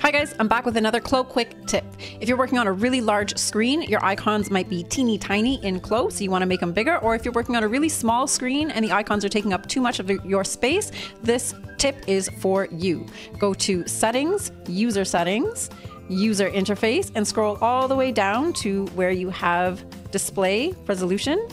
Hi guys, I'm back with another Clo quick tip. If you're working on a really large screen, your icons might be teeny tiny in Clo, so you want to make them bigger. Or if you're working on a really small screen and the icons are taking up too much of your space, this tip is for you. Go to Settings, User Settings, User Interface, and scroll all the way down to where you have Display Resolution.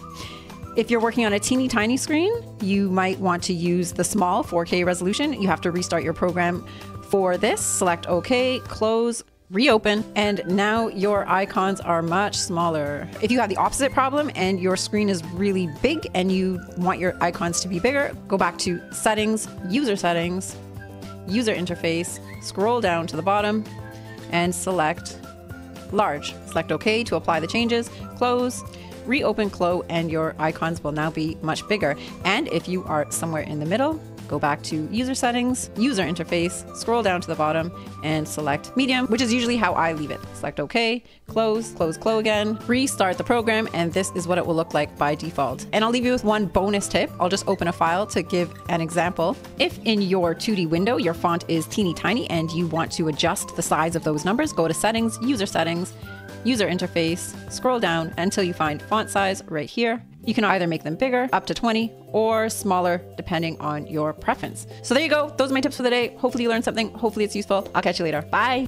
If you're working on a teeny tiny screen, you might want to use the small 4K resolution. You have to restart your program for this, select OK, close, reopen, and now your icons are much smaller. If you have the opposite problem and your screen is really big and you want your icons to be bigger, go back to Settings, User Settings, User Interface, scroll down to the bottom, and select Large. Select OK to apply the changes, close, reopen Clo, and your icons will now be much bigger. And if you are somewhere in the middle, go back to user settings, user interface, scroll down to the bottom and select medium, which is usually how I leave it. Select OK, close, close, close again, restart the program, and this is what it will look like by default. And I'll leave you with one bonus tip. I'll just open a file to give an example. If in your 2D window, your font is teeny tiny and you want to adjust the size of those numbers, go to settings, user settings, user interface, scroll down until you find font size right here. You can either make them bigger, up to 20, or smaller, depending on your preference. So there you go. Those are my tips for the day. Hopefully you learned something. Hopefully it's useful. I'll catch you later. Bye.